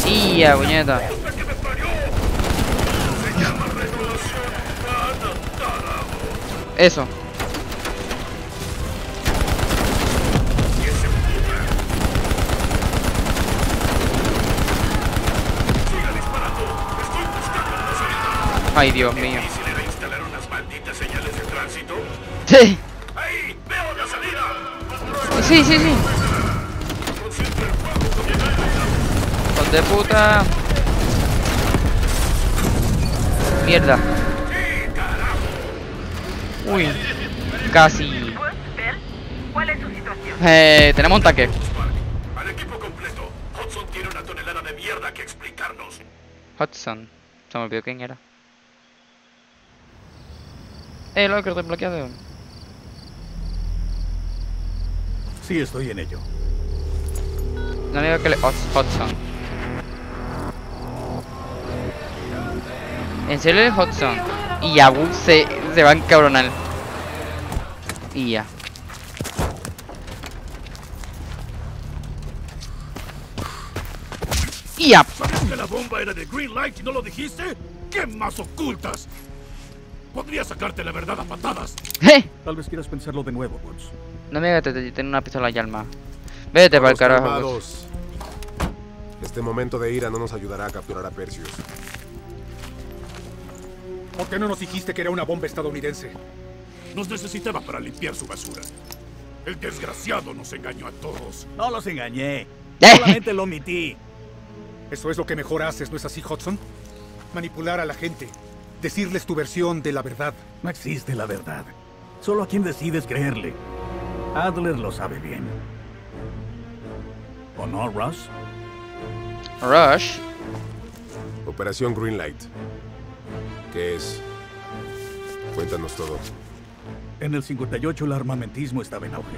¡Tía, puñeta! Eso. Ay, Dios mío. Sí. Sí, sí, sí. Hijos de puta. Mierda. Uy. Casi. ¿Cuál es su situación? Eh, tenemos un tanque. Al equipo completo. Hudson tiene una tonelada de mierda que explicarnos. Hudson. Se me olvidó quién era. Eh, lo que Sí, estoy en ello. No digo que le... Hud- Hudson. En serio es Hudson. Y ya se, se va a encabronar. Y ya. Y ya. ¿Sabías que la bomba era de Greenlight y no lo dijiste? ¿Qué más ocultas? Podría sacarte la verdad a patadas. Tal vez quieras pensarlo de nuevo, Woods. No me digas que tiene una pistola y alma. Vete para el carajo. Calmados. Este momento de ira no nos ayudará a capturar a Perseus. ¿Por qué no nos dijiste que era una bomba estadounidense? Nos necesitaba para limpiar su basura. El desgraciado nos engañó a todos. No los engañé. Solamente lo omití. Eso es lo que mejor haces, ¿no es así, Hudson? Manipular a la gente. Decirles tu versión de la verdad. No existe la verdad. Solo a quien decides creerle. Adler lo sabe bien. ¿O no, Rush? Rush. Operación Greenlight. ¿Qué es? Cuéntanos todo. En el 58 el armamentismo estaba en auge.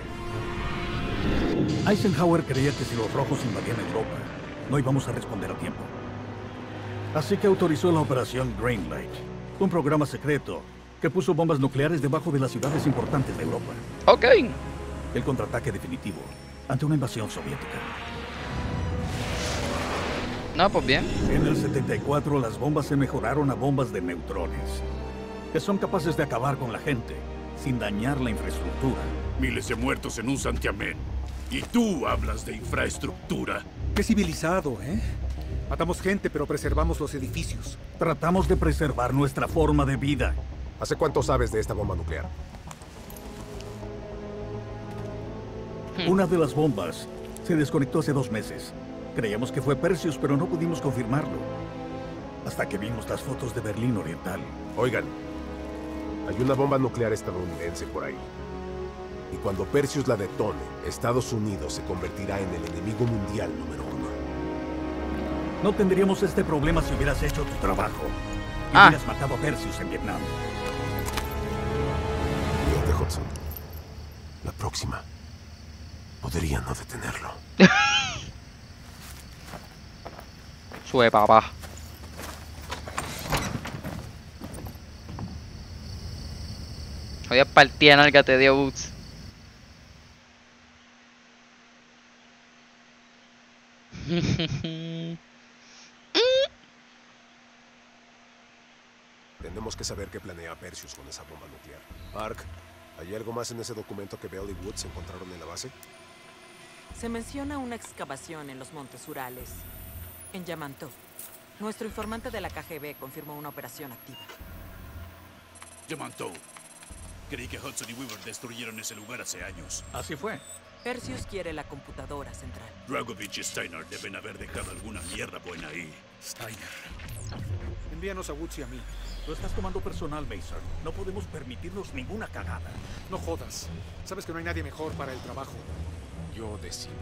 Eisenhower creía que si los rojos invadían Europa, no íbamos a responder a tiempo. Así que autorizó la operación Greenlight, un programa secreto que puso bombas nucleares debajo de las ciudades importantes de Europa. Ok. El contraataque definitivo ante una invasión soviética. No, pues bien. En el 74 las bombas se mejoraron a bombas de neutrones, que son capaces de acabar con la gente sin dañar la infraestructura. Miles de muertos en un santiamén. Y tú hablas de infraestructura. Qué civilizado, ¿eh? Matamos gente, pero preservamos los edificios. Tratamos de preservar nuestra forma de vida. ¿Hace cuánto sabes de esta bomba nuclear? Una de las bombas se desconectó hace dos meses. Creíamos que fue Perseus, pero no pudimos confirmarlo. Hasta que vimos las fotos de Berlín Oriental. Oigan, hay una bomba nuclear estadounidense por ahí. Y cuando Perseus la detone, Estados Unidos se convertirá en el enemigo mundial número uno. No tendríamos este problema si hubieras hecho tu trabajo. Y Ah. hubieras matado a Perseus en Vietnam. Fíjate, Hudson. La próxima. Podría no detenerlo. Sube, papá. Voy a partir en que te dio Boots. Tenemos que saber qué planea Perseus con esa bomba nuclear. Ark, ¿hay algo más en ese documento que Bell y Woods encontraron en la base? Se menciona una excavación en los montes Urales, en Yamantó. Nuestro informante de la KGB confirmó una operación activa. Yamantau. Creí que Hudson y Weaver destruyeron ese lugar hace años. Así fue. Perseus quiere la computadora central. Dragovich y Steiner deben haber dejado alguna mierda buena ahí. Steiner. Envíanos a Woods y a mí. Lo estás tomando personal, Mason. No podemos permitirnos ninguna cagada. No jodas. Sabes que no hay nadie mejor para el trabajo. Yo decido.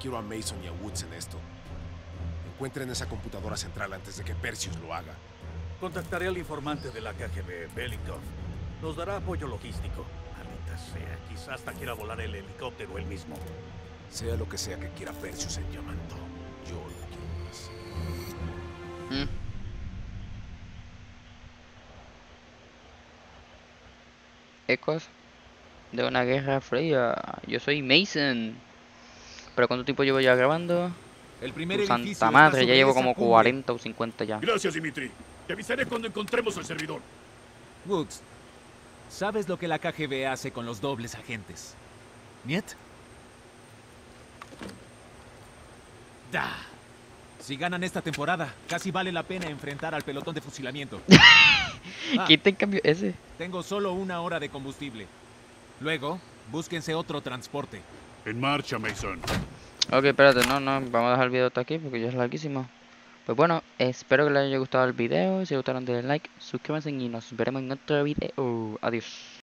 Quiero a Mason y a Woods en esto. Encuentren esa computadora central antes de que Perseus lo haga. Contactaré al informante de la KGB, Belikov. Nos dará apoyo logístico. Maldita sea, quizás hasta quiera volar el helicóptero él mismo. Sea lo que sea que quiera Perseus en Yamato, yo lo quiero más. Mm. Ecos de una guerra fría. Yo soy Mason. Pero ¿cuánto tiempo llevo ya grabando? El primer Santa madre, ya llevo como cumbre. 40 o 50 ya. Gracias, Dimitri. Te avisaré cuando encontremos el servidor. Woods, ¿sabes lo que la KGB hace con los dobles agentes? ¿Niet? Da. Si ganan esta temporada, casi vale la pena enfrentar al pelotón de fusilamiento. Ah, ¿Quién te cambió ese? tengo solo una hora de combustible. Luego, búsquense otro transporte. En marcha, Mason. Ok, espérate, no, no, vamos a dejar el video hasta aquí porque ya es larguísimo. Pues bueno, espero que les haya gustado el video. Si les gustaron, denle like, suscríbanse y nos veremos en otro video. Adiós.